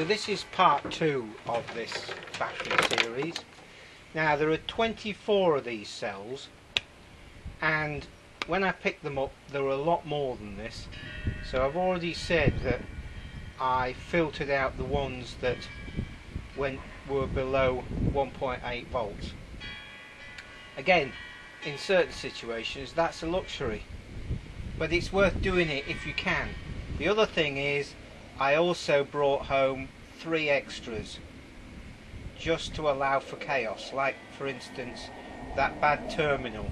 So this is part two of this battery series. Now there are 24 of these cells and when I picked them up there were a lot more than this. So I've already said that I filtered out the ones that went were below 1.8 volts. Again, in certain situations that's a luxury but it's worth doing it if you can. The other thing is I also brought home three extras just to allow for chaos. Like for instance that bad terminal.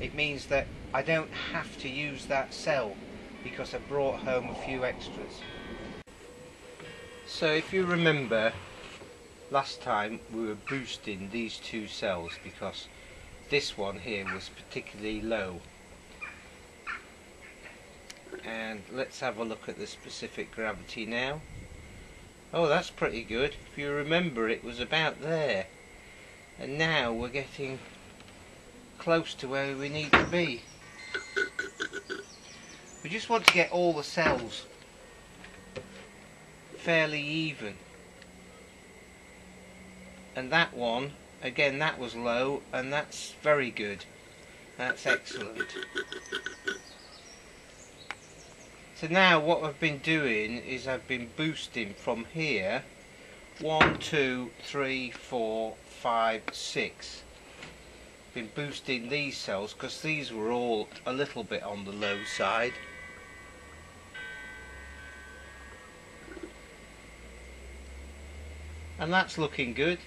It means that I don't have to use that cell because I brought home a few extras. So if you remember last time we were boosting these two cells because this one here was particularly low and let's have a look at the specific gravity now. Oh that's pretty good. If you remember it was about there. And now we're getting close to where we need to be. We just want to get all the cells fairly even. And that one again that was low and that's very good. That's excellent so now what I've been doing is I've been boosting from here one two three four five six. Been boosting these cells because these were all a little bit on the low side. And that's looking good.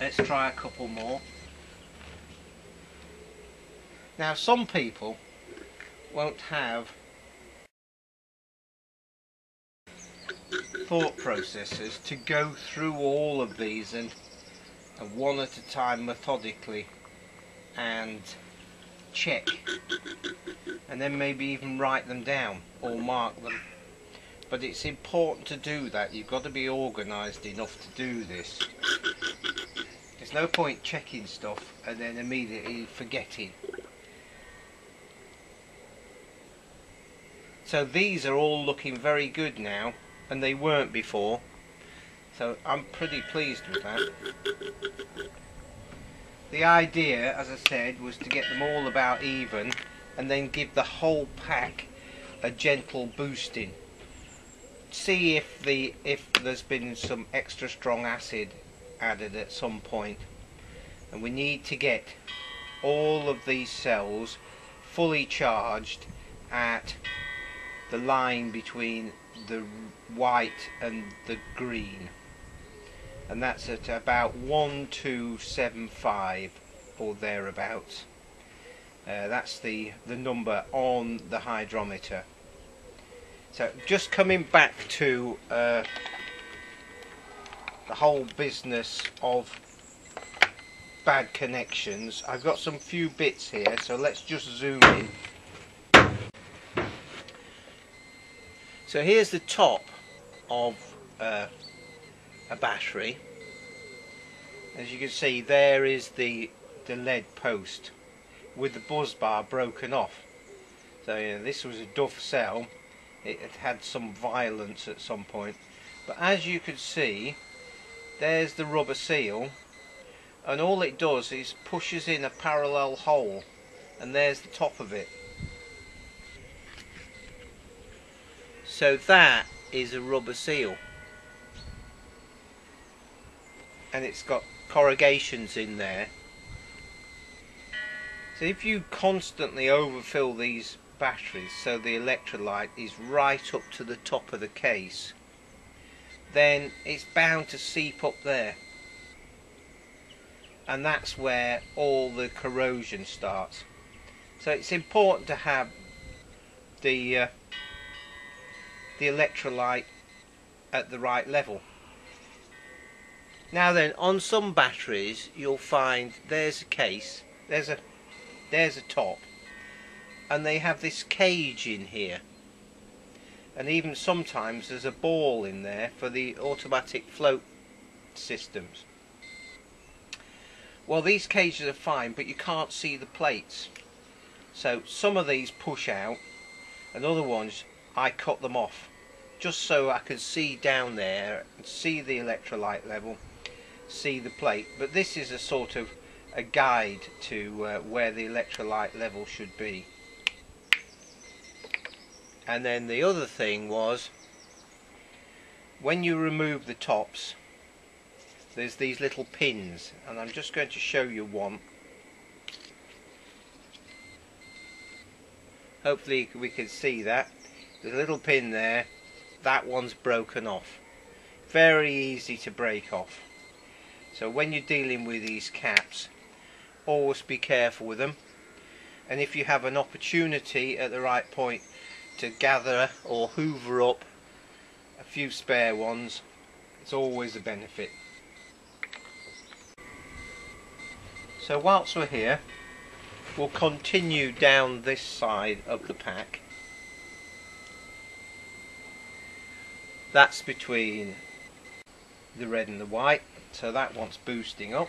Let's try a couple more. Now some people won't have thought processes to go through all of these and, and one at a time methodically and check. And then maybe even write them down or mark them. But it's important to do that. You've got to be organized enough to do this. There's no point checking stuff and then immediately forgetting so these are all looking very good now and they weren't before. So I'm pretty pleased with that. The idea as I said was to get them all about even and then give the whole pack a gentle boosting. See if the if there's been some extra strong acid added at some point. point and we need to get all of these cells fully charged at the line between the white and the green. And that's at about 1275 or thereabouts. Uh, that's the the number on the hydrometer. So just coming back to uh, the whole business of bad connections, I've got some few bits here, so let's just zoom in. So here's the top of uh, a battery. As you can see, there is the the lead post with the bus bar broken off. So this was a Duff cell. It had had some violence at some point. But as you can see there's the rubber seal. And all it does is pushes in a parallel hole. And there's the top of it so that is a rubber seal. And it's got corrugations in there. So if you constantly overfill these batteries so the electrolyte is right up to the top of the case then it's bound to seep up there. And that's where all the corrosion starts. So it's important to have the uh, the electrolyte at the right level. Now then on some batteries you'll find there's a case there's a there's a top and they have this cage in here. And even sometimes there's a ball in there for the automatic float systems. Well these cages are fine but you can't see the plates. So some of these push out and other ones I cut them off just so I could see down there and see the electrolyte level see the plate but this is a sort of a guide to uh, where the electrolyte level should be. And then the other thing was when you remove the tops there's these little pins and I'm just going to show you one. Hopefully we can see that. There's a little pin there that one's broken off. Very easy to break off. So when you're dealing with these caps always be careful with them. And if you have an opportunity at the right point to gather or hoover up a few spare ones it's always a benefit. So whilst we're here we'll continue down this side of the pack that's between the red and the white so that one's boosting up.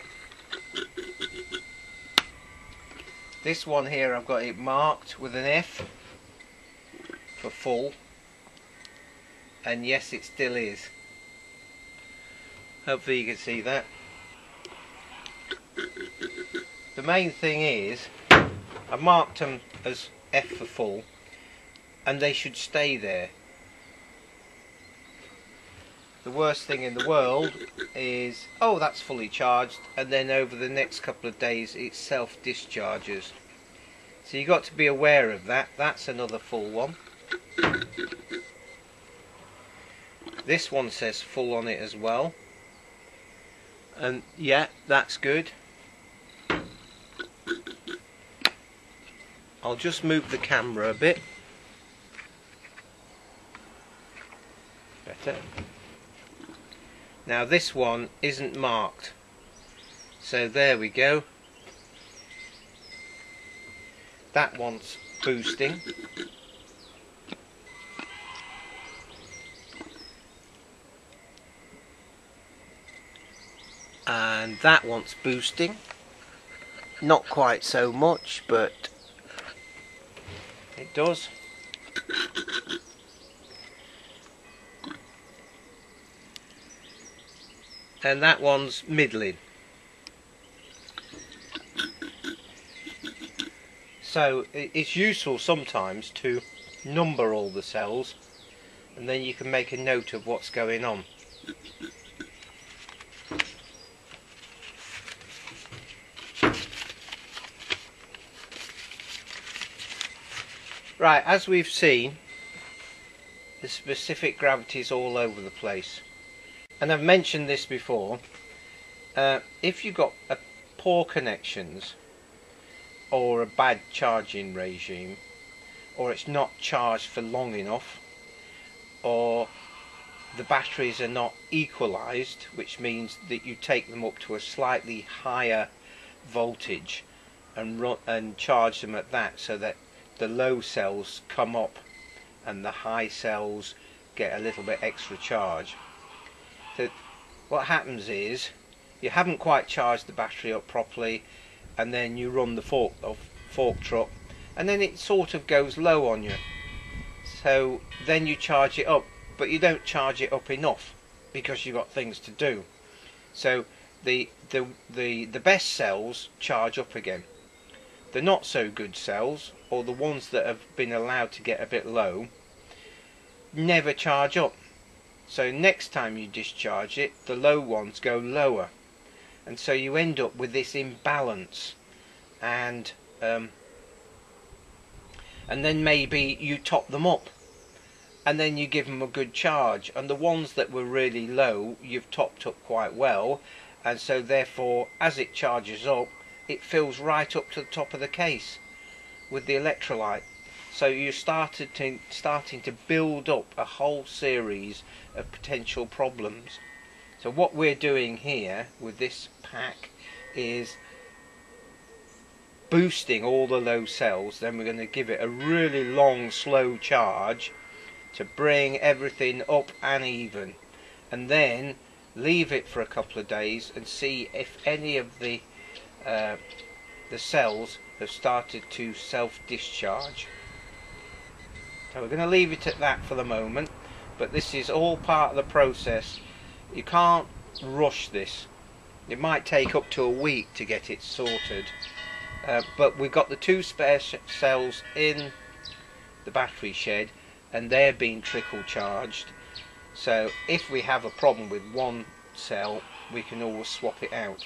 This one here I've got it marked with an F for full. And yes it still is. Hopefully you can see that. The main thing is I've marked them as F for full and they should stay there the worst thing in the world is oh that's fully charged and then over the next couple of days it self discharges so you've got to be aware of that. That's another full one. This one says full on it as well. And yeah that's good. I'll just move the camera a bit. Better now this one isn't marked. So there we go. That one's boosting. And that one's boosting. Not quite so much, but it does. And that one's middling. So it's useful sometimes to number all the cells and then you can make a note of what's going on. Right, as we've seen, the specific gravity is all over the place and I've mentioned this before, uh, if you've got a poor connections or a bad charging regime or it's not charged for long enough or the batteries are not equalized which means that you take them up to a slightly higher voltage and run and charge them at that so that the low cells come up and the high cells get a little bit extra charge what happens is you haven't quite charged the battery up properly and then you run the fork of fork truck and then it sort of goes low on you. So then you charge it up but you don't charge it up enough because you've got things to do. So the the the the best cells charge up again. The not so good cells or the ones that have been allowed to get a bit low never charge up so next time you discharge it, the low ones go lower. And so you end up with this imbalance. And um, and then maybe you top them up and then you give them a good charge and the ones that were really low you've topped up quite well and so therefore as it charges up it fills right up to the top of the case with the electrolyte so you started to, starting to build up a whole series of potential problems. So what we're doing here with this pack is boosting all the low cells. Then we're going to give it a really long slow charge to bring everything up and even. And then leave it for a couple of days and see if any of the uh, the cells have started to self-discharge So we're going to leave it at that for the moment, but this is all part of the process. You can't rush this. It might take up to a week to get it sorted, uh, but we've got the two spare cells in the battery shed and they're being trickle charged. So if we have a problem with one cell, we can always swap it out.